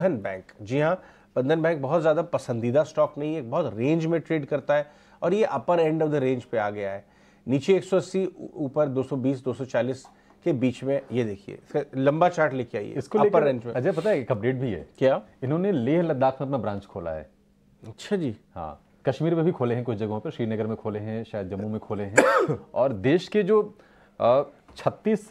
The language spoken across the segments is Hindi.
बंधन बैंक। जी हाँ बंधन बैंक बहुत ज़्यादा पसंदीदा स्टॉक नहीं है बहुत रेंज में ट्रेड करता है और ये upper end of the range पे आ गया है। नीचे 180 ऊपर 220 240 के बीच में ये देखिए लंबा चार्ट लेके आइए इसको अपर रेंज में। अजय पता है एक अपडेट भी है? क्या? इन्होंने लेह लद्दाख में अपना ब्रांच खोला है। अच्छा जी। हाँ कश्मीर में भी खोले हैं कुछ जगहों पर श्रीनगर में खोले हैं शायद जम्मू में खोले हैं। और देश के जो छत्तीस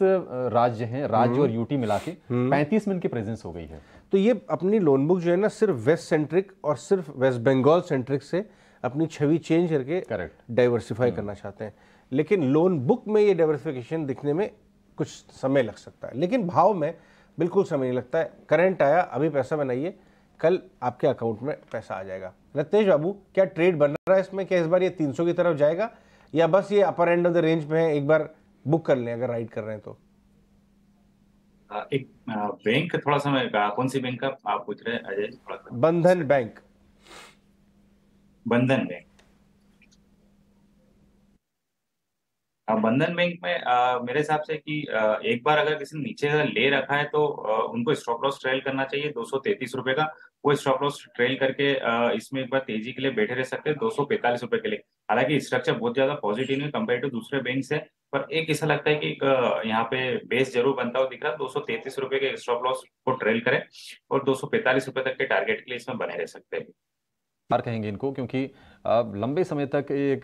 राज्य हैं राज्य और यूटी मिला के पैंतीस में इनकी प्रेजेंस हो गई है। तो ये अपनी लोन बुक जो है ना सिर्फ़ वेस्ट सेंट्रिक और सिर्फ़ वेस्ट बंगाल सेंट्रिक से अपनी छवि चेंज करके Correct. डाइवर्सिफाई करना चाहते हैं। लेकिन लोन बुक में ये डाइवर्सिफिकेशन दिखने में कुछ समय लग सकता है। लेकिन भाव में बिल्कुल समय नहीं लगता है। करंट आया अभी पैसा बनाइए कल आपके अकाउंट में पैसा आ जाएगा। रत्नेश बाबू क्या ट्रेड बन रहा है इसमें? क्या इस बार ये 300 की तरफ़ जाएगा? या बस ये upper end of the range में है एक बार बुक कर लें अगर राइड कर रहे हैं तो। एक बैंक थोड़ा सा मैं कौन सी बैंक का आप पूछ रहे हैं अजय? थोड़ा सा। बंधन बैंक। बंधन बैंक। बंधन बैंक में आ, मेरे हिसाब से कि आ, एक बार अगर किसी ने नीचे ले रखा है तो आ, उनको स्टॉप लॉस ट्रेल करना चाहिए दो सौ तैतीस रुपए का। वो स्टॉप लॉस ट्रेल करके आ, इसमें एक बार तेज़ी के लिए बैठे रह सकते हैं दो सौ पैंतालीस रुपए के लिए। हालाँकि स्ट्रक्चर बहुत ज़्यादा पॉजिटिव है कंपेयर टू दूसरे बैंक से पर एक ऐसा लगता है कि यहाँ पे बेस ज़रूर बनता हुआ दिख रहा है। दो सौ रुपए के स्टॉप लॉस को ट्रेल करें और दो सौ पैंतालीस रुपए तक के टारगेट के लिए इसमें बने रह सकते हैं। बार कहेंगे इनको, क्योंकि लंबे समय तक एक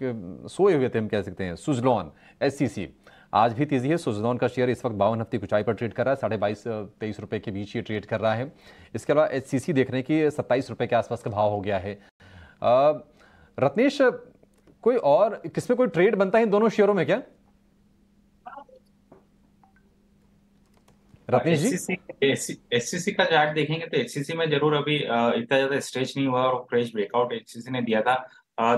सोए हुए थे हम कह सकते हैं सुजलॉन एससीसी आज भी तेज़ी है। सुजलॉन का शेयर इस वक्त बावन हफ़्ते की ऊंचाई पर ट्रेड कर रहा है। साढ़े बाईस तेईस रुपए के बीच ये ट्रेड कर रहा है। इसके अलावा एच हैं कि सत्ताईस रुपए के आसपास का भाव हो गया है। रत्नेश, कोई और किसमें कोई ट्रेड बनता है इन दोनों शेयरों में क्या? रत्नेश जी? एचसीसी का चार्ट देखेंगे तो एचसीसी में ज़रूर अभी इतना ज़्यादा स्ट्रेच नहीं हुआ और फ्रेश ब्रेकआउट एचसीसी ने दिया था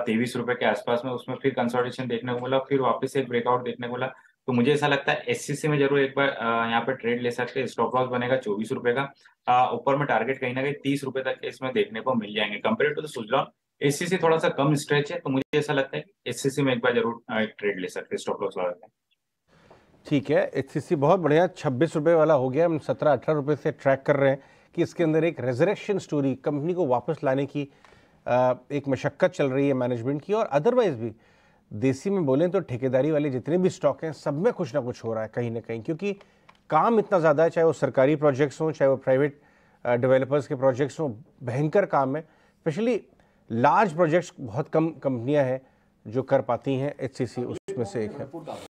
तेईस रुपए के आसपास में। उसमें फिर कंसोलिडेशन देखने को मिला फिर वापस एक ब्रेकआउट देखने को मिला। तो मुझे ऐसा लगता है एससीसी में ज़रूर एक बार यहाँ पे ट्रेड ले सकते हैं। स्टॉप लॉस बनेगा चौबीस रुपए का। ऊपर में टारगेट कहीं ना कहीं तीस रुपए तक इसमें देखने को मिल जाएँगे। Compare to the Suzlon SCC थोड़ा सा कम स्ट्रेच है तो मुझे ऐसा लगता है एससीसी में एक बार ज़रूर एक ट्रेड ले सकते हैं स्टॉप लॉस लगा के ठीक है, एचसीसी बहुत बढ़िया, छब्बीस रुपये वाला हो गया, हम सत्रह अठारह रुपये से ट्रैक कर रहे हैं कि इसके अंदर एक रेजरेक्शन स्टोरी कंपनी को वापस लाने की एक मशक्क़त चल रही है मैनेजमेंट की और अदरवाइज़ भी, देसी में बोलें तो ठेकेदारी वाले जितने भी स्टॉक हैं, सब में कुछ ना कुछ हो रहा है कहीं ना कहीं, क्योंकि काम इतना ज़्यादा है, चाहे वो सरकारी प्रोजेक्ट्स हों, चाहे वो प्राइवेट डेवलपर्स के प्रोजेक्ट्स हों, भयंकर काम है स्पेशली लार्ज प्रोजेक्ट्स बहुत कम कंपनियाँ हैं जो कर पाती हैं, एचसीसी उसमें से एक है।